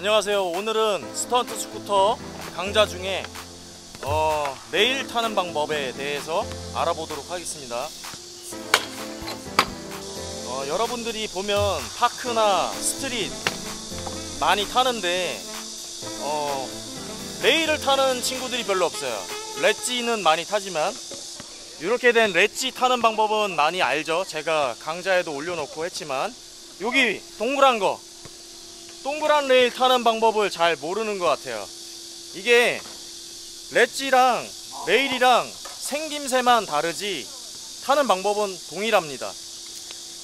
안녕하세요. 오늘은 스턴트 스쿠터 강좌 중에 어, 레일 타는 방법에 대해서 알아보도록 하겠습니다. 어, 여러분들이 보면 park나 street 많이 타는데 어, 레일을 타는 친구들이 별로 없어요. 렛지는 많이 타지만 이렇게 된 렛지 타는 방법은 많이 알죠. 제가 강좌에도 올려놓고 했지만 여기 동그란 거 동그란 레일 타는 방법을 잘 모르는 것 같아요. 이게 렛지랑 레일이랑 생김새만 다르지 타는 방법은 동일합니다.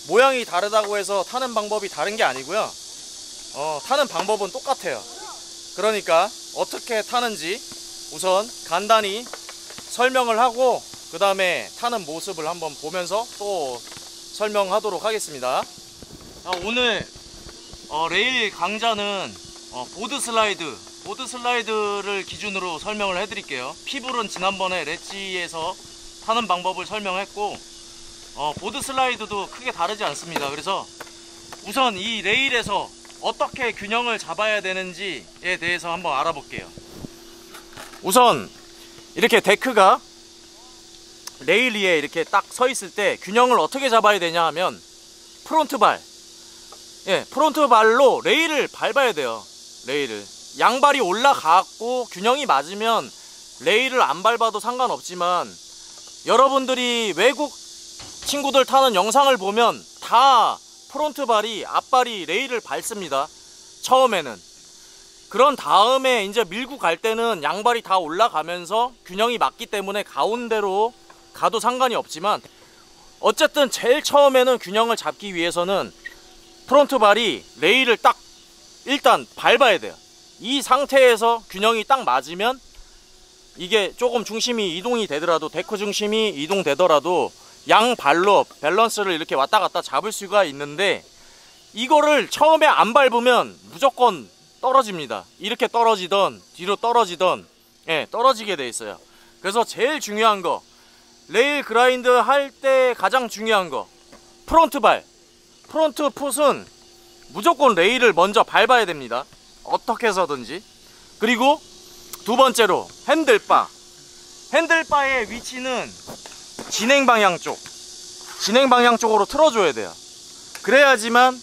모양이 다르다고 해서 타는 방법이 다른 게 아니고요. 어, 타는 방법은 똑같아요. 그러니까 어떻게 타는지 우선 간단히 설명을 하고 그 다음에 타는 모습을 한번 보면서 또 설명하도록 하겠습니다. 자, 오늘 어, 레일 강좌는 어, board slide board slide를 기준으로 설명을 해드릴게요. feeble은 지난번에 렛지에서 타는 방법을 설명했고 어, board slide도 크게 다르지 않습니다. 그래서 우선 이 레일에서 어떻게 균형을 잡아야 되는지에 대해서 한번 알아볼게요. 우선 이렇게 데크가 레일 위에 이렇게 딱 서 있을 때 균형을 어떻게 잡아야 되냐 하면 front 발 예, front 발로 레일을 밟아야 돼요. 레일을. 양발이 올라가고 균형이 맞으면 레일을 안 밟아도 상관없지만 여러분들이 외국 친구들 타는 영상을 보면 다 front 발이 앞발이 레일을 밟습니다. 처음에는. 그런 다음에 이제 밀고 갈 때는 양발이 다 올라가면서 균형이 맞기 때문에 가운데로 가도 상관이 없지만 어쨌든 제일 처음에는 균형을 잡기 위해서는 front 발이 레일을 딱 일단 밟아야 돼요. 이 상태에서 균형이 딱 맞으면 이게 조금 중심이 이동이 되더라도 데크 중심이 이동되더라도 양 발로 밸런스를 이렇게 왔다 갔다 잡을 수가 있는데 이거를 처음에 안 밟으면 무조건 떨어집니다. 이렇게 떨어지던 뒤로 떨어지던 예, 떨어지게 돼 있어요. 그래서 제일 중요한 거 레일 grind 할 때 가장 중요한 거 front 발 front foot은 무조건 레일을 먼저 밟아야 됩니다. 어떻게 해서든지. 그리고 두 번째로 handlebar. handlebar의 위치는 진행 방향 쪽. 진행 방향 쪽으로 틀어줘야 돼요. 그래야지만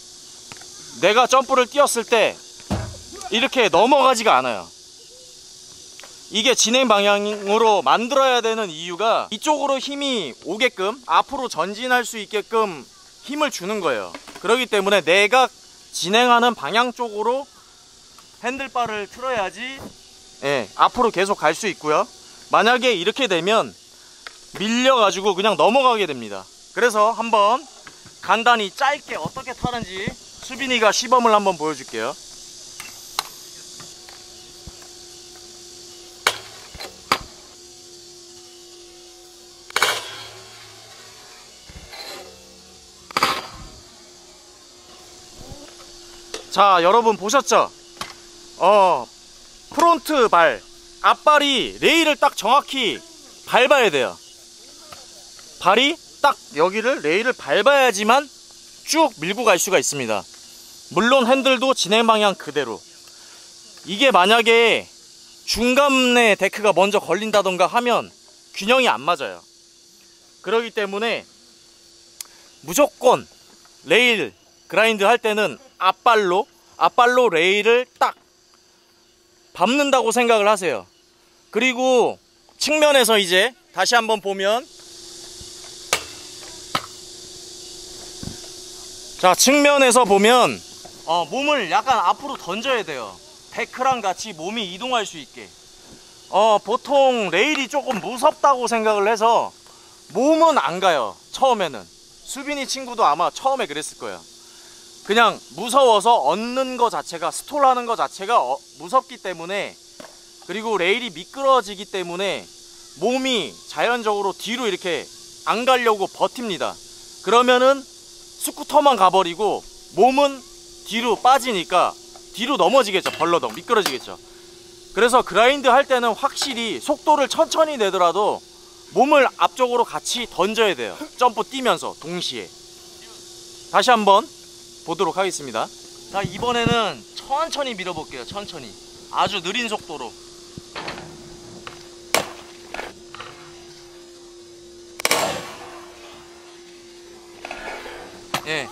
내가 점프를 뛰었을 때 이렇게 넘어가지가 않아요. 이게 진행 방향으로 만들어야 되는 이유가 이쪽으로 힘이 오게끔 앞으로 전진할 수 있게끔 힘을 주는 거예요. 그렇기 때문에 내가 진행하는 방향 쪽으로 핸들바를 틀어야지 예, 앞으로 계속 갈 수 있고요. 만약에 이렇게 되면 밀려 가지고 그냥 넘어가게 됩니다. 그래서 한번 간단히 짧게 어떻게 타는지 수빈이가 시범을 한번 보여줄게요 자 여러분 보셨죠? 어 프론트 발 앞발이 레일을 딱 정확히 밟아야 돼요. 발이 딱 여기를 레일을 밟아야지만 쭉 밀고 갈 수가 있습니다. 물론 핸들도 진행 방향 그대로. 이게 만약에 중간에 데크가 먼저 걸린다던가 하면 균형이 안 맞아요. 그러기 때문에 무조건 레일 grind 할 때는 앞발로 앞발로 레일을 딱 밟는다고 생각을 하세요. 그리고 측면에서 이제 다시 한번 보면 자 측면에서 보면 어, 몸을 약간 앞으로 던져야 돼요. 데크랑 같이 몸이 이동할 수 있게. 어, 보통 레일이 조금 무섭다고 생각을 해서 몸은 안 가요 처음에는. 수빈이 친구도 아마 처음에 그랬을 거예요 그냥 무서워서 얻는 거 자체가 스톨하는 거 자체가 어, 무섭기 때문에 그리고 레일이 미끄러지기 때문에 몸이 자연적으로 뒤로 이렇게 안 가려고 버팁니다. 그러면은 스쿠터만 가버리고 몸은 뒤로 빠지니까 뒤로 넘어지겠죠. 벌러덩 미끄러지겠죠. 그래서 그라인드 할 때는 확실히 속도를 천천히 내더라도 몸을 앞쪽으로 같이 던져야 돼요. 점프 뛰면서 동시에. 다시 한번 보도록 하겠습니다 자 이번에는 천천히 밀어볼게요. 천천히. 아주 느린 속도로. 예.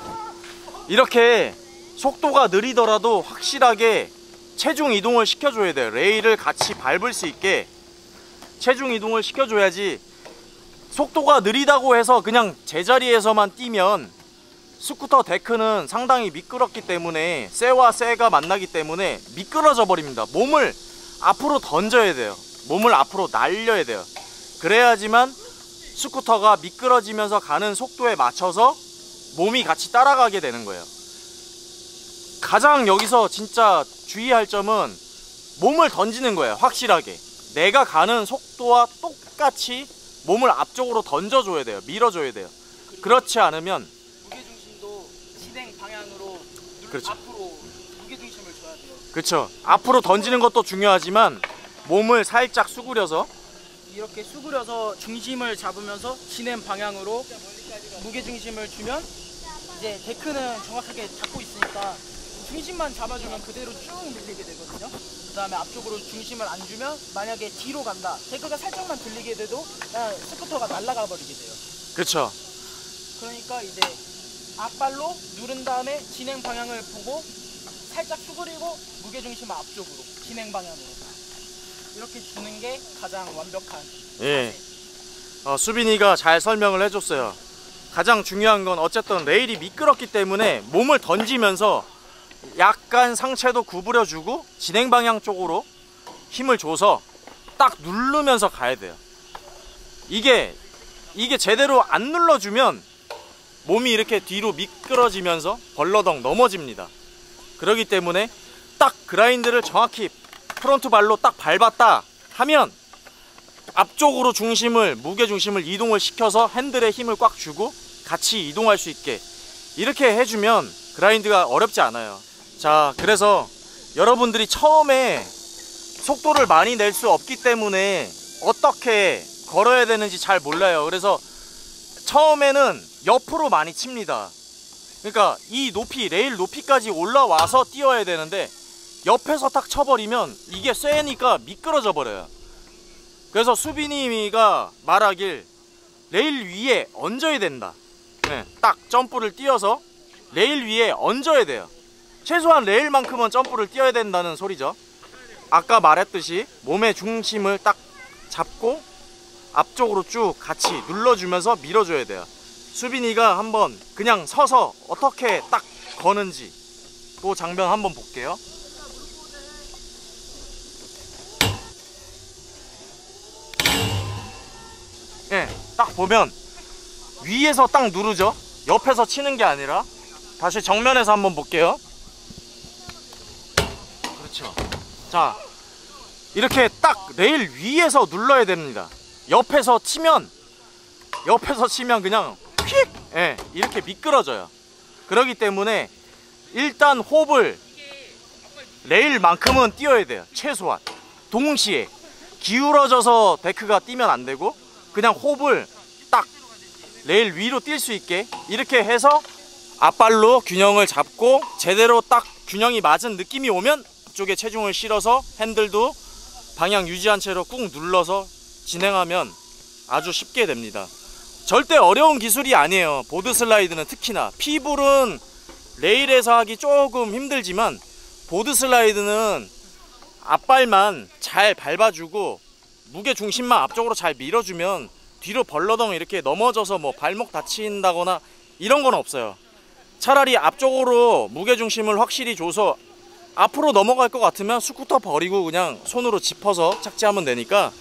이렇게 속도가 느리더라도 확실하게 체중 이동을 시켜줘야 돼요. 레일을 같이 밟을 수 있게 체중 이동을 시켜줘야지 속도가 느리다고 해서 그냥 제자리에서만 뛰면 스쿠터 데크는 상당히 미끄럽기 때문에 쇠와 쇠가 만나기 때문에 미끄러져 버립니다. 몸을 앞으로 던져야 돼요. 몸을 앞으로 날려야 돼요. 그래야지만 스쿠터가 미끄러지면서 가는 속도에 맞춰서 몸이 같이 따라가게 되는 거예요. 가장 여기서 진짜 주의할 점은 몸을 던지는 거예요. 확실하게. 내가 가는 속도와 똑같이 몸을 앞쪽으로 던져줘야 돼요. 밀어줘야 돼요. 그렇지 않으면 무게 중심도 진행 방향으로 눌- 그렇죠. 앞으로 무게 중심을 줘야 돼요. 그쵸 앞으로 던지는 것도 중요하지만 몸을 살짝 수그려서 이렇게 수그려서 중심을 잡으면서 진행 방향으로 무게 중심을 주면 이제 데크는 정확하게 잡고 있으니까 중심만 잡아주면 그대로 쭉 밀리게 되거든요. 그 다음에 앞쪽으로 중심을 안 주면 만약에 뒤로 간다. 데크가 살짝만 들리게 돼도 스쿠터가 날아가 버리게 돼요. 그쵸 그러니까 이제 앞발로 누른 다음에 진행 방향을 보고 살짝 수그리고 무게 중심을 앞쪽으로 진행 방향으로. 이렇게 주는 게 가장 완벽한 예. 어, 수빈이가 잘 설명을 해줬어요. 가장 중요한 건 어쨌든 레일이 미끄럽기 때문에 몸을 던지면서 약간 상체도 구부려주고 진행 방향 쪽으로 힘을 줘서 딱 누르면서 가야 돼요. 이게 이게 제대로 안 눌러주면 몸이 이렇게 뒤로 미끄러지면서 벌러덩 넘어집니다. 그렇기 때문에 딱 grind를 정확히 front 발로 딱 밟았다 하면 앞쪽으로 중심을 무게 중심을 이동을 시켜서 핸들에 힘을 꽉 주고 같이 이동할 수 있게 이렇게 해주면 grind가 어렵지 않아요. 자 그래서 여러분들이 처음에 속도를 많이 낼 수 없기 때문에 어떻게 걸어야 되는지 잘 몰라요. 그래서 처음에는 옆으로 많이 칩니다. 그러니까 이 높이 레일 높이까지 올라와서 뛰어야 되는데 옆에서 딱 쳐버리면 이게 쇠니까 미끄러져 버려요. 그래서 수빈이가 말하길 레일 위에 얹어야 된다. 네, 딱 점프를 뛰어서 레일 위에 얹어야 돼요. 최소한 레일만큼은 점프를 뛰어야 된다는 소리죠. 아까 말했듯이 몸의 중심을 딱 잡고 앞쪽으로 쭉 같이 눌러주면서 밀어줘야 돼요 수빈이가 한번 그냥 서서 어떻게 딱 거는지 그 장면 한번 볼게요 예, 딱 보면 위에서 딱 누르죠. 옆에서 치는 게 아니라 다시 정면에서 한번 볼게요. 그렇죠. 자, 이렇게 딱 레일 위에서 눌러야 됩니다. 옆에서 치면 옆에서 치면 그냥 휙, 예, 이렇게 미끄러져요. 그렇기 때문에 일단 홉을 레일만큼은 띄어야 돼요. 최소한 동시에 기울어져서 데크가 뛰면 안 되고 그냥 hop을 딱 레일 위로 뛸 수 있게 이렇게 해서 앞발로 균형을 잡고 제대로 딱 균형이 맞은 느낌이 오면 앞쪽에 체중을 실어서 핸들도 방향 유지한 채로 꾹 눌러서 진행하면 아주 쉽게 됩니다. 절대 어려운 기술이 아니에요. board slide는 특히나 feeble은 레일에서 하기 조금 힘들지만 board slide는 앞발만 잘 밟아주고 무게 중심만 앞쪽으로 잘 밀어주면 뒤로 벌러덩 이렇게 넘어져서 뭐 발목 다친다거나 이런 건 없어요. 차라리 앞쪽으로 무게 중심을 확실히 줘서 앞으로 넘어갈 것 같으면 스쿠터 버리고 그냥 손으로 짚어서 착지하면 되니까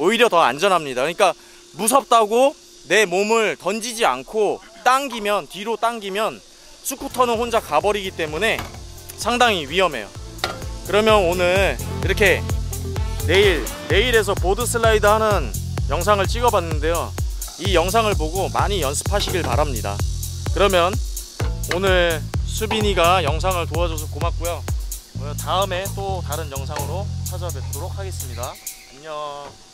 오히려 더 안전합니다. 그러니까 무섭다고 내 몸을 던지지 않고 당기면 뒤로 당기면 스쿠터는 혼자 가버리기 때문에 상당히 위험해요. 그러면 오늘 이렇게 내일 내일에서 보드 슬라이드 하는 영상을 찍어봤는데요. 이 영상을 보고 많이 연습하시길 바랍니다. 그러면 오늘 수빈이가 영상을 도와줘서 고맙고요. 어, 다음에 또 다른 영상으로 찾아뵙도록 하겠습니다. 안녕.